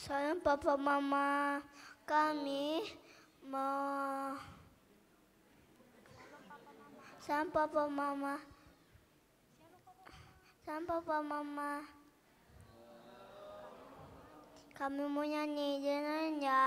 Salam papa mama. Kami mau Salam papa mama. Salam papa mama. Kami mau nyanyi jangan ya.